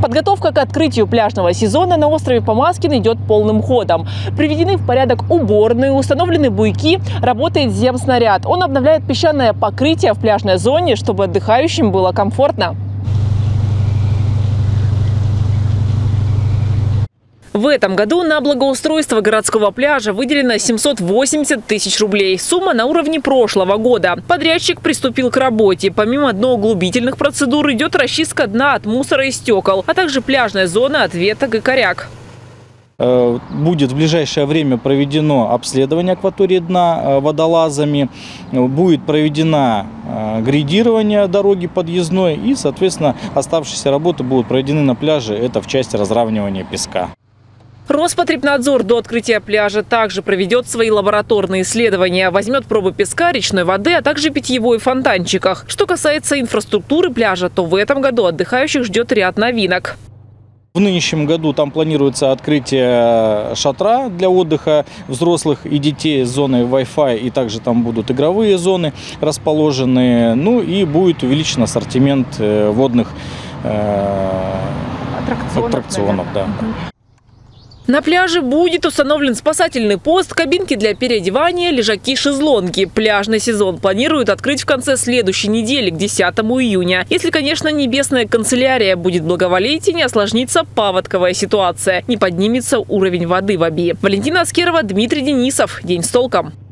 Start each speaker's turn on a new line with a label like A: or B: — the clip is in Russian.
A: Подготовка к открытию пляжного сезона на острове Помаскин идет полным ходом. Приведены в порядок уборные, установлены буйки, работает земснаряд. Он обновляет песчаное покрытие в пляжной зоне, чтобы отдыхающим было комфортно. В этом году на благоустройство городского пляжа выделено 780 тысяч рублей. Сумма на уровне прошлого года. Подрядчик приступил к работе. Помимо дноуглубительных процедур идет расчистка дна от мусора и стекол, а также пляжная зона от веток и коряк.
B: Э, будет в ближайшее время проведено обследование акватории дна э, водолазами, будет проведено э, грейдирование дороги подъездной и, соответственно, оставшиеся работы будут проведены на пляже, это в части разравнивания песка.
A: Роспотребнадзор до открытия пляжа также проведет свои лабораторные исследования. Возьмет пробы песка, речной воды, а также питьевой в фонтанчиках. Что касается инфраструктуры пляжа, то в этом году отдыхающих ждет ряд новинок.
B: В нынешнем году там планируется открытие шатра для отдыха взрослых и детей с зоной Wi-Fi, и также там будут игровые зоны расположены. Ну и будет увеличен ассортимент э, водных э, аттракционов. аттракционов да.
A: На пляже будет установлен спасательный пост, кабинки для переодевания, лежаки, шезлонги. Пляжный сезон планируют открыть в конце следующей недели, к 10 июня. Если, конечно, небесная канцелярия будет благоволить и не осложнится паводковая ситуация, не поднимется уровень воды в Аби. Валентина Аскерова, Дмитрий Денисов. День с толком.